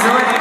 Seleção é de